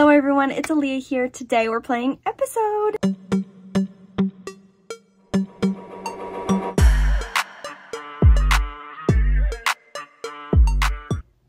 Hello everyone, it's Aaliyah here. Today we're playing episode.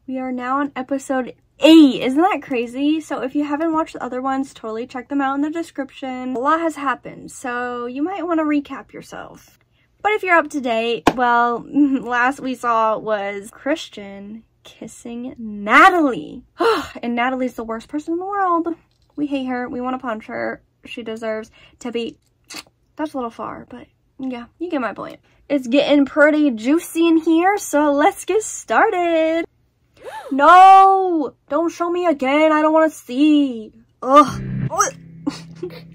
We are now on episode 8. Isn't that crazy? So if you haven't watched the other ones, totally check them out in the description. A lot has happened, so you might want to recap yourself. But if you're up to date, well, last we saw was Christian kissing Natalie. and Natalie's the worst person in the world. We hate her. We want to punch her. She deserves to be... That's a little far, but yeah, you get my point. It's getting pretty juicy in here, so let's get started. No! Don't show me again. I don't want to see. Ugh.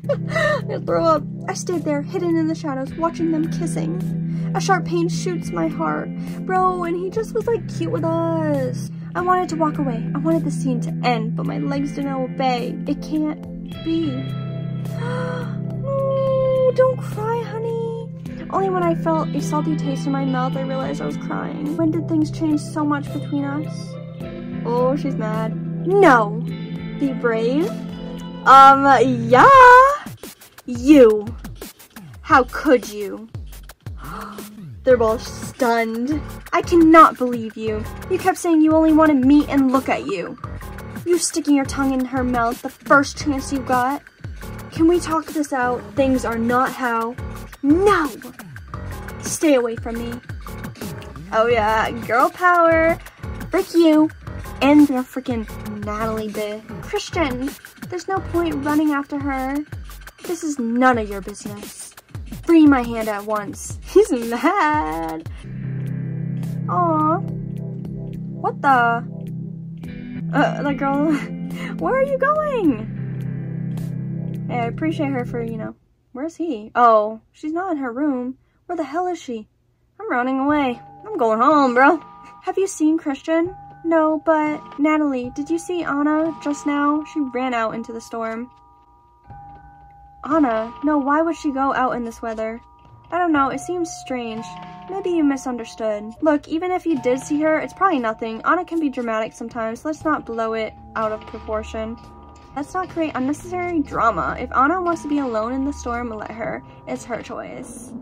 I throw up. I stayed there, hidden in the shadows, watching them kissing. A sharp pain shoots my heart. Bro, and he just was like cute with us. I wanted to walk away. I wanted the scene to end, but my legs didn't obey. It can't be. no, don't cry, honey. Only when I felt a salty taste in my mouth, I realized I was crying. When did things change so much between us? Oh, she's mad. No. Be brave. Um, yeah. You. How could you? They're both stunned. I cannot believe you. You kept saying you only wanted me and look at you. You sticking your tongue in her mouth the first chance you got. Can we talk this out? Things are not how. No! Stay away from me. Oh yeah, girl power. Frick you and the freaking Natalie bit. Christian, there's no point running after her. This is none of your business. Free my hand at once. He's mad. Aw. What the? Uh, the girl, where are you going? Hey, I appreciate her for, you know, where's he? Oh, she's not in her room. Where the hell is she? I'm running away. I'm going home, bro. Have you seen Christian? No, but Natalie, did you see Anna just now? She ran out into the storm. Anna? No, why would she go out in this weather? I don't know, it seems strange. Maybe you misunderstood. Look, even if you did see her, it's probably nothing. Anna can be dramatic sometimes. Let's not blow it out of proportion. Let's not create unnecessary drama. If Anna wants to be alone in the storm, let her. It's her choice.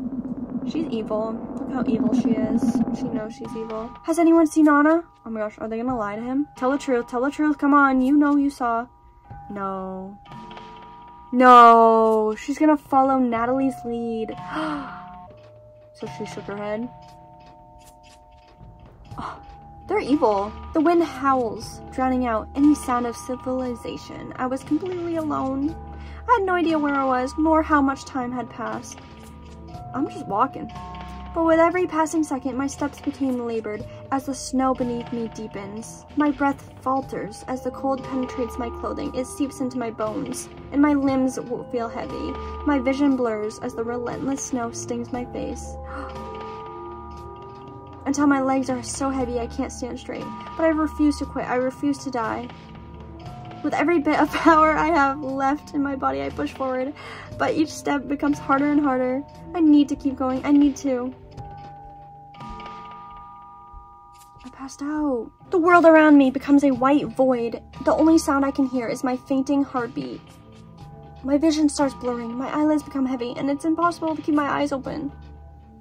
She's evil. Look how evil she is. She knows she's evil. Has anyone seen Anna? Oh my gosh, are they gonna lie to him? Tell the truth, tell the truth, come on, you know you saw. No. No, she's gonna follow Natalie's lead. so she shook her head. Oh, they're evil. The wind howls, drowning out any sound of civilization. I was completely alone. I had no idea where I was, nor how much time had passed. I'm just walking. But with every passing second, my steps became labored as the snow beneath me deepens. My breath falters as the cold penetrates my clothing. It seeps into my bones, and my limbs feel heavy. My vision blurs as the relentless snow stings my face. Until my legs are so heavy I can't stand straight. But I refuse to quit. I refuse to die. With every bit of power I have left in my body, I push forward, but each step becomes harder and harder. I need to keep going. I need to. I passed out. The world around me becomes a white void. The only sound I can hear is my fainting heartbeat. My vision starts blurring, my eyelids become heavy, and it's impossible to keep my eyes open.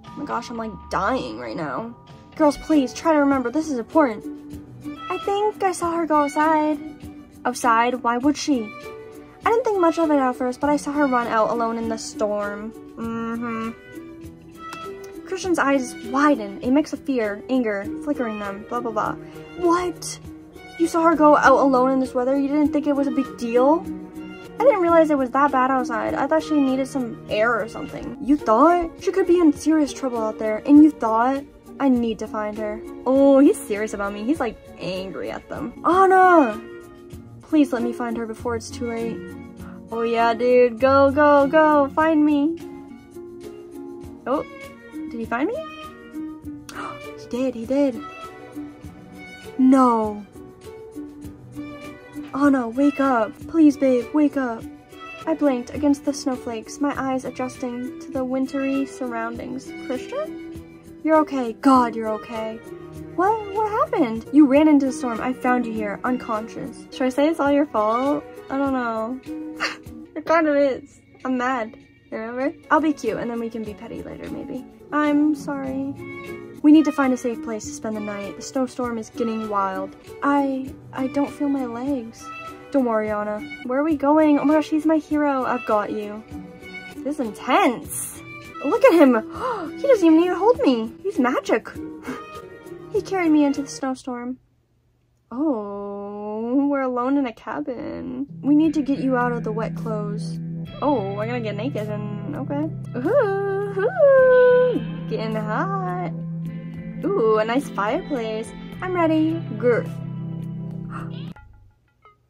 Oh my gosh, I'm like dying right now. Girls, please, try to remember, this is important. I think I saw her go outside outside. Why would she? I didn't think much of it at first, but I saw her run out alone in the storm. Mm-hmm. Christian's eyes widen, a mix of fear, anger, flickering them, blah, blah, blah. What? You saw her go out alone in this weather? You didn't think it was a big deal? I didn't realize it was that bad outside. I thought she needed some air or something. You thought? She could be in serious trouble out there, and you thought? I need to find her. Oh, he's serious about me. He's like angry at them. Anna! Please let me find her before it's too late. Oh yeah, dude. Go, go, go. Find me. Oh, did he find me? he did, he did. No. Oh, Anna, wake up. Please, babe, wake up. I blinked against the snowflakes, my eyes adjusting to the wintry surroundings. Christian? You're okay. God, you're okay. What? What happened? You ran into the storm. I found you here, unconscious. Should I say it's all your fault? I don't know. it kind of is. I'm mad. Remember? I'll be cute and then we can be petty later, maybe. I'm sorry. We need to find a safe place to spend the night. The snowstorm is getting wild. I... I don't feel my legs. Don't worry, Anna. Where are we going? Oh my gosh, he's my hero. I've got you. This is intense. Look at him. he doesn't even need to hold me. He's magic. He carried me into the snowstorm. Oh, we're alone in a cabin. We need to get you out of the wet clothes. Oh, we're gonna get naked and okay. Ooh, ooh, getting hot. Ooh, a nice fireplace. I'm ready. Girth.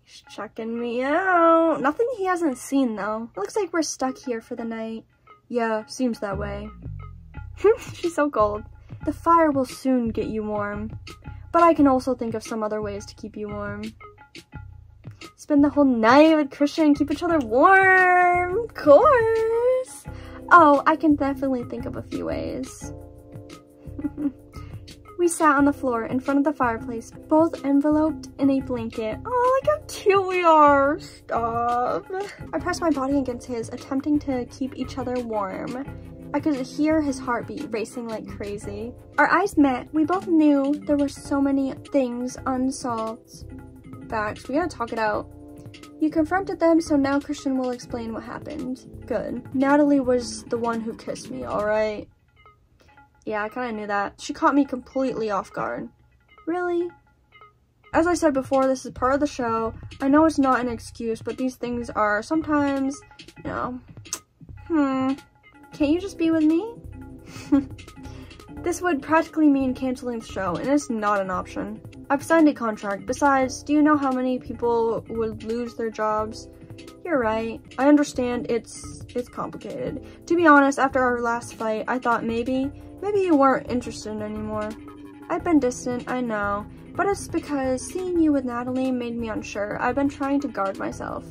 He's checking me out. Nothing he hasn't seen though. It looks like we're stuck here for the night. Yeah, seems that way. She's so cold. The fire will soon get you warm. But I can also think of some other ways to keep you warm spend the whole night with Christian, and keep each other warm, of course. Oh, I can definitely think of a few ways. we sat on the floor in front of the fireplace, both enveloped in a blanket. Oh, look how cute we are. Stop. I pressed my body against his, attempting to keep each other warm. I could hear his heartbeat racing like crazy. Our eyes met. We both knew there were so many things unsolved facts. We gotta talk it out. You confronted them, so now Christian will explain what happened. Good. Natalie was the one who kissed me, alright? Yeah, I kinda knew that. She caught me completely off guard. Really? As I said before, this is part of the show. I know it's not an excuse, but these things are sometimes, you know, hmm, can't you just be with me? this would practically mean canceling the show, and it's not an option. I've signed a contract. Besides, do you know how many people would lose their jobs? You're right. I understand it's it's complicated. To be honest, after our last fight, I thought maybe, maybe you weren't interested anymore. I've been distant, I know, but it's because seeing you with Natalie made me unsure. I've been trying to guard myself.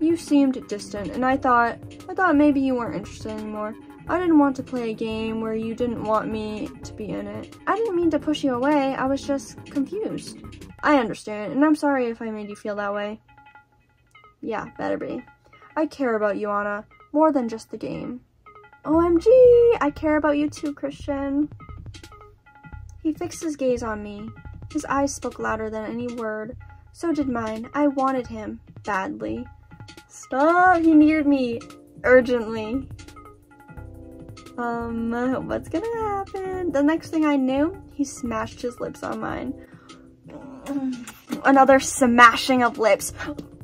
You seemed distant, and I thought, I thought maybe you weren't interested anymore. I didn't want to play a game where you didn't want me to be in it. I didn't mean to push you away, I was just confused. I understand, and I'm sorry if I made you feel that way. Yeah, better be. I care about you, Anna, more than just the game. OMG, I care about you too, Christian. He fixed his gaze on me. His eyes spoke louder than any word. So did mine. I wanted him, badly. Stop, he needed me, urgently. Um, what's gonna happen? The next thing I knew, he smashed his lips on mine. Another smashing of lips.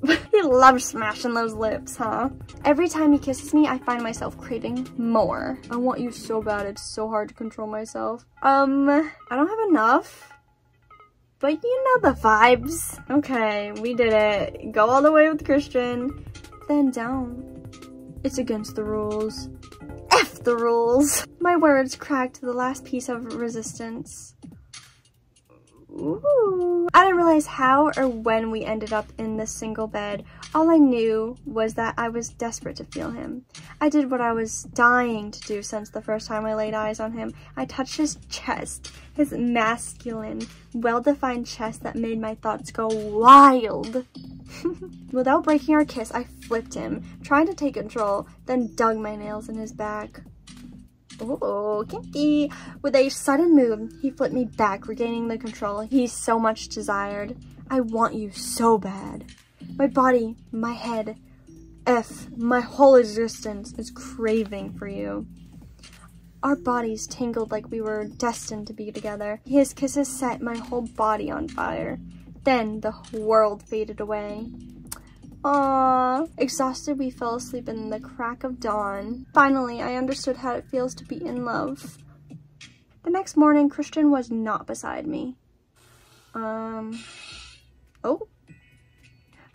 he loves smashing those lips, huh? Every time he kisses me, I find myself craving more. I want you so bad, it's so hard to control myself. Um, I don't have enough. But you know the vibes. Okay, we did it. Go all the way with Christian. Then don't. It's against the rules F the rules. My words cracked the last piece of resistance. Ooh. I didn't realize how or when we ended up in this single bed. All I knew was that I was desperate to feel him. I did what I was dying to do since the first time I laid eyes on him. I touched his chest, his masculine, well-defined chest that made my thoughts go wild. Without breaking our kiss, I flipped him, trying to take control, then dug my nails in his back. Oh, kinky. With a sudden move, he flipped me back, regaining the control he so much desired. I want you so bad. My body, my head, F, my whole existence is craving for you. Our bodies tangled like we were destined to be together. His kisses set my whole body on fire. Then the world faded away. Aww. Exhausted, we fell asleep in the crack of dawn. Finally, I understood how it feels to be in love. The next morning, Christian was not beside me. Um, oh.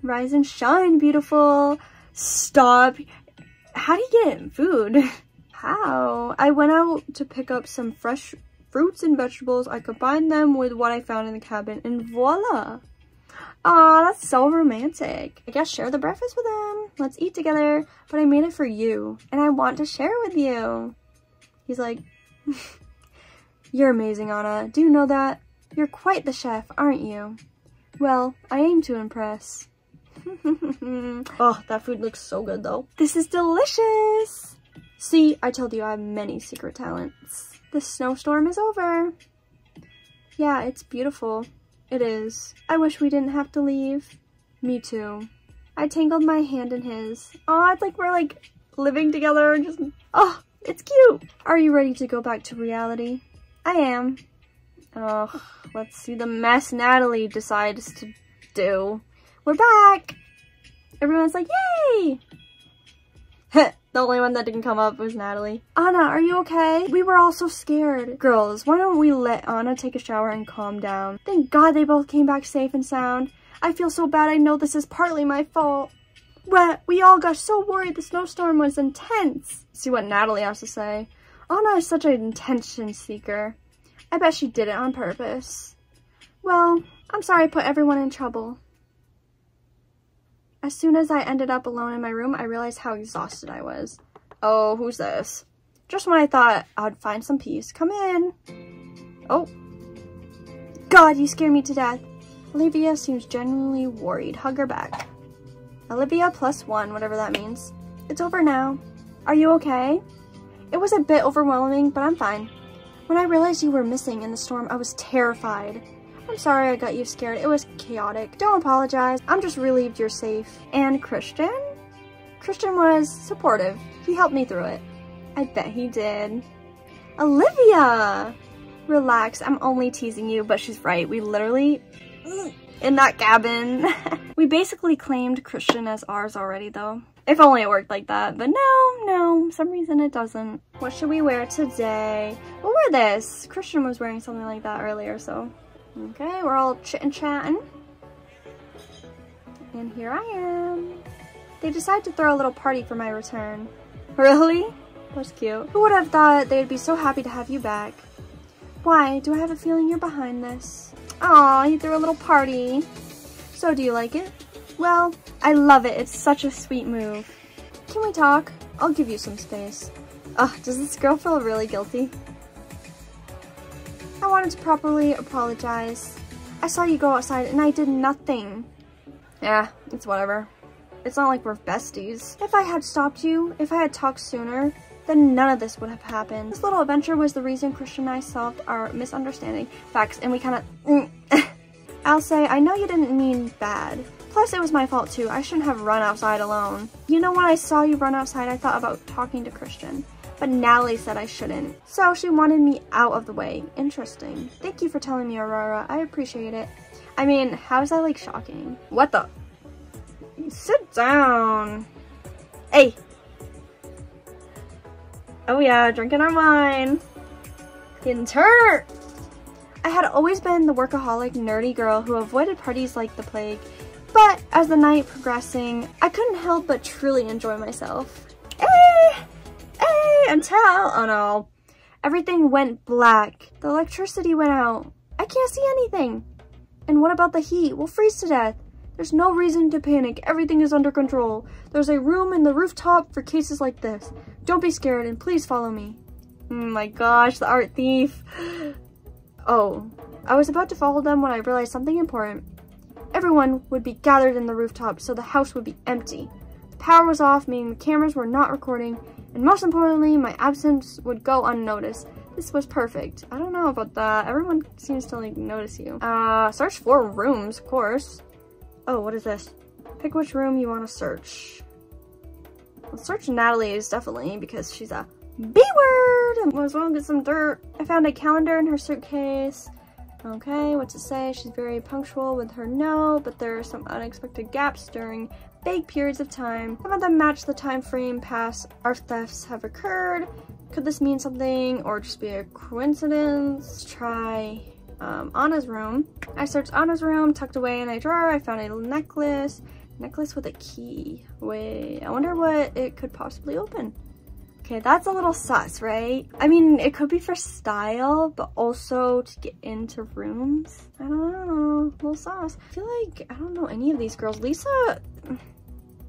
Rise and shine, beautiful. Stop. How do you get food? How? I went out to pick up some fresh fruits and vegetables. I combined them with what I found in the cabin and voila. Aw, that's so romantic. I guess share the breakfast with him. Let's eat together. But I made it for you, and I want to share with you. He's like, You're amazing, Anna. Do you know that? You're quite the chef, aren't you? Well, I aim to impress. oh, that food looks so good though. This is delicious! See, I told you I have many secret talents. The snowstorm is over. Yeah, it's beautiful. It is. I wish we didn't have to leave. Me too. I tangled my hand in his. Oh, it's like we're like living together and just, oh, it's cute. Are you ready to go back to reality? I am. Oh, let's see the mess Natalie decides to do. We're back! Everyone's like, yay! the only one that didn't come up was Natalie. Anna, are you okay? We were all so scared. Girls, why don't we let Anna take a shower and calm down? Thank God they both came back safe and sound. I feel so bad I know this is partly my fault. Well, we all got so worried the snowstorm was intense. See what Natalie has to say. Anna is such an attention seeker. I bet she did it on purpose. Well, I'm sorry I put everyone in trouble. As soon as I ended up alone in my room, I realized how exhausted I was. Oh, who's this? Just when I thought I'd find some peace. Come in. Oh. God, you scared me to death. Olivia seems genuinely worried. Hug her back. Olivia plus one, whatever that means. It's over now. Are you okay? It was a bit overwhelming, but I'm fine. When I realized you were missing in the storm, I was terrified. Sorry I got you scared. It was chaotic. Don't apologize. I'm just relieved you're safe. And Christian? Christian was supportive. He helped me through it. I bet he did. Olivia! Relax, I'm only teasing you, but she's right. We literally, mm, in that cabin. we basically claimed Christian as ours already though. If only it worked like that, but no, no, some reason it doesn't. What should we wear today? We'll wear this. Christian was wearing something like that earlier, so. Okay, we're all chit chatting. And here I am. They decided to throw a little party for my return. Really? That's cute. Who would have thought they'd be so happy to have you back? Why? Do I have a feeling you're behind this? Aw, you threw a little party. So do you like it? Well, I love it. It's such a sweet move. Can we talk? I'll give you some space. Ugh, does this girl feel really guilty? I wanted to properly apologize. I saw you go outside and I did nothing. Yeah, it's whatever. It's not like we're besties. If I had stopped you, if I had talked sooner, then none of this would have happened. This little adventure was the reason Christian and I solved our misunderstanding facts and we kind of... Mm. I'll say, I know you didn't mean bad. Plus, it was my fault too. I shouldn't have run outside alone. You know, when I saw you run outside, I thought about talking to Christian. But Natalie said I shouldn't. So she wanted me out of the way. Interesting. Thank you for telling me, Aurora. I appreciate it. I mean, how is that like shocking? What the? Sit down. Hey, Oh yeah, drinking our wine. Getting turned. I had always been the workaholic, nerdy girl who avoided parties like the plague, but as the night progressing, I couldn't help but truly enjoy myself. Hey! Until, oh no, everything went black. The electricity went out. I can't see anything. And what about the heat? We'll freeze to death. There's no reason to panic. Everything is under control. There's a room in the rooftop for cases like this. Don't be scared and please follow me. Oh my gosh, the art thief. Oh, I was about to follow them when I realized something important. Everyone would be gathered in the rooftop, so the house would be empty. The power was off, meaning the cameras were not recording, and most importantly, my absence would go unnoticed. This was perfect. I don't know about that. Everyone seems to like notice you. Uh, search for rooms, of course. Oh, what is this? Pick which room you want to search. Let's search Natalie's definitely because she's a B-word. Might as well get some dirt. I found a calendar in her suitcase. Okay, what to say? She's very punctual with her note, but there are some unexpected gaps during vague periods of time. Some of them match the time frame past our thefts have occurred. Could this mean something or just be a coincidence? Try um, Anna's room. I searched Anna's room, tucked away in a drawer. I found a necklace, necklace with a key. Wait, I wonder what it could possibly open. Okay, that's a little sus, right? I mean, it could be for style, but also to get into rooms. I don't know, a little sus. I feel like, I don't know any of these girls. Lisa,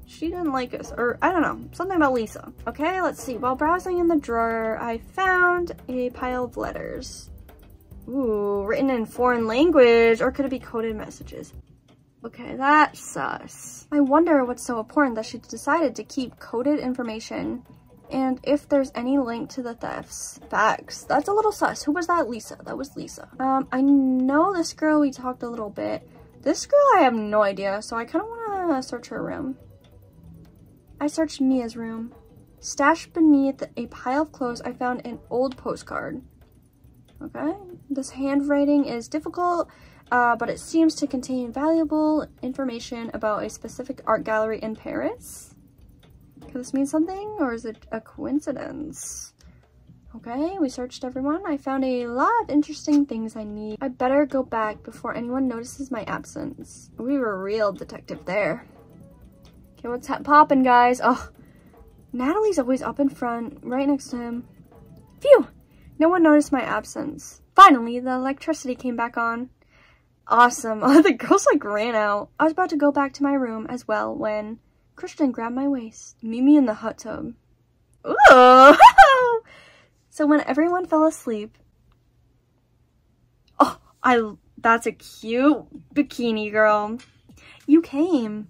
she didn't like us, or I don't know, something about Lisa. Okay, let's see. While browsing in the drawer, I found a pile of letters. Ooh, written in foreign language, or could it be coded messages? Okay, that's sus. I wonder what's so important that she decided to keep coded information and if there's any link to the thefts. Facts. That's a little sus. Who was that? Lisa. That was Lisa. Um, I know this girl, we talked a little bit. This girl, I have no idea, so I kind of want to search her room. I searched Mia's room. Stashed beneath a pile of clothes, I found an old postcard. Okay, this handwriting is difficult, uh, but it seems to contain valuable information about a specific art gallery in Paris. Could this mean something, or is it a coincidence? Okay, we searched everyone. I found a lot of interesting things I need. I better go back before anyone notices my absence. We were real detective there. Okay, what's popping, guys? Oh, Natalie's always up in front, right next to him. Phew! No one noticed my absence. Finally, the electricity came back on. Awesome. Oh, the girls like ran out. I was about to go back to my room as well when Christian grabbed my waist. Meet me in the hot tub. Ooh! so when everyone fell asleep, oh, I, that's a cute bikini girl. You came.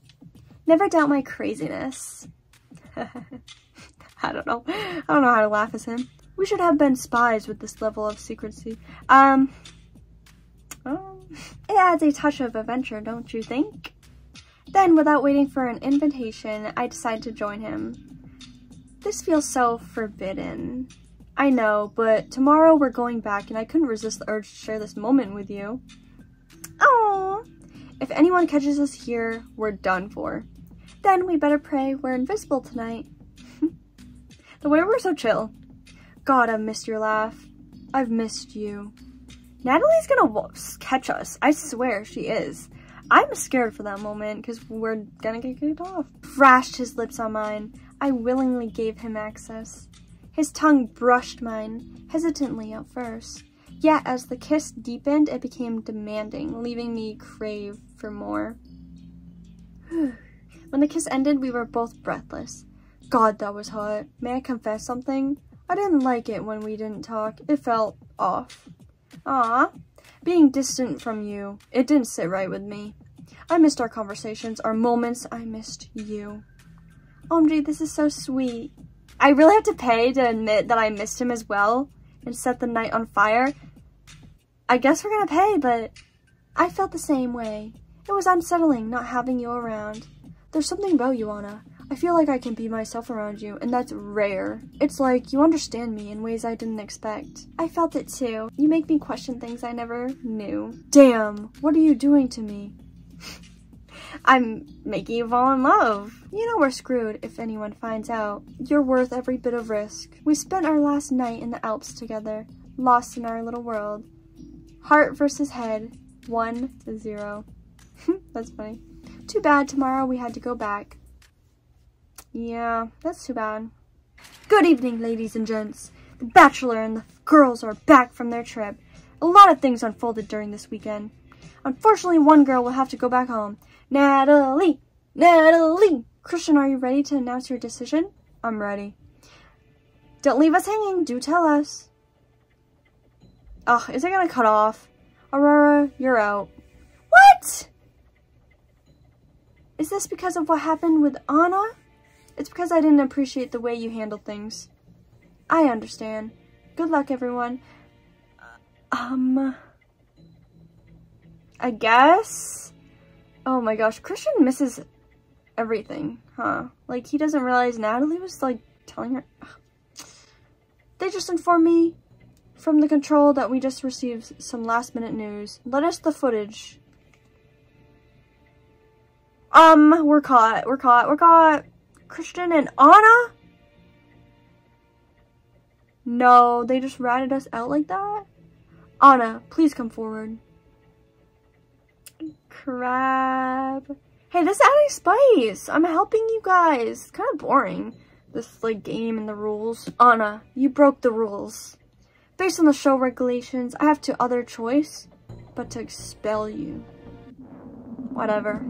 Never doubt my craziness. I don't know. I don't know how to laugh as him. We should have been spies with this level of secrecy. Um, oh, it adds a touch of adventure, don't you think? Then, without waiting for an invitation, I decide to join him. This feels so forbidden. I know, but tomorrow we're going back and I couldn't resist the urge to share this moment with you. Oh, If anyone catches us here, we're done for. Then we better pray we're invisible tonight. the way we're so chill. God, I've missed your laugh. I've missed you. Natalie's gonna catch us. I swear she is. I'm scared for that moment because we're gonna get kicked off. Thrashed his lips on mine. I willingly gave him access. His tongue brushed mine, hesitantly at first. Yet as the kiss deepened, it became demanding, leaving me crave for more. when the kiss ended, we were both breathless. God, that was hot. May I confess something? I didn't like it when we didn't talk. It felt off. Ah, being distant from you, it didn't sit right with me. I missed our conversations, our moments. I missed you. OMG, this is so sweet. I really have to pay to admit that I missed him as well and set the night on fire. I guess we're gonna pay, but I felt the same way. It was unsettling not having you around. There's something about you, Anna. I feel like I can be myself around you, and that's rare. It's like you understand me in ways I didn't expect. I felt it too. You make me question things I never knew. Damn, what are you doing to me? I'm making you fall in love. You know we're screwed if anyone finds out. You're worth every bit of risk. We spent our last night in the Alps together, lost in our little world. Heart versus head, one to zero. That's funny. Too bad tomorrow we had to go back. Yeah, that's too bad. Good evening, ladies and gents. The Bachelor and the girls are back from their trip. A lot of things unfolded during this weekend. Unfortunately, one girl will have to go back home. Natalie! Natalie! Christian, are you ready to announce your decision? I'm ready. Don't leave us hanging. Do tell us. Ugh, is it gonna cut off? Aurora, you're out. What? Is this because of what happened with Anna? It's because I didn't appreciate the way you handled things. I understand. Good luck, everyone. Um... I guess? Oh my gosh, Christian misses everything, huh? Like, he doesn't realize Natalie was, like, telling her... They just informed me from the control that we just received some last minute news. Let us the footage. Um, we're caught. We're caught. We're caught. Christian and Anna? No, they just ratted us out like that? Anna, please come forward crap. Hey, this is adding spice. I'm helping you guys. It's kind of boring, this like game and the rules. Anna, you broke the rules. Based on the show regulations, I have to other choice but to expel you. Whatever.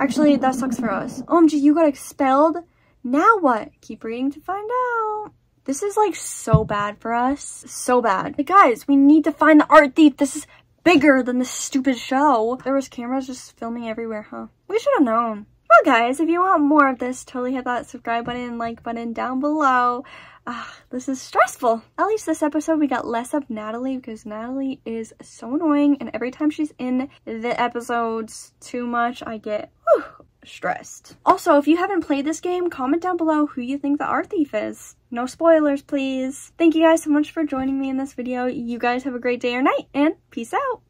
Actually, that sucks for us. OMG, you got expelled? Now what? Keep reading to find out. This is like so bad for us. So bad. Guys, we need to find the art thief. This is bigger than this stupid show. There was cameras just filming everywhere, huh? We should have known. Well, guys, if you want more of this, totally hit that subscribe button and like button down below. Ah, this is stressful. At least this episode we got less of Natalie because Natalie is so annoying and every time she's in the episodes too much, I get whew, stressed. Also, if you haven't played this game, comment down below who you think the art thief is. No spoilers, please. Thank you guys so much for joining me in this video. You guys have a great day or night and peace out.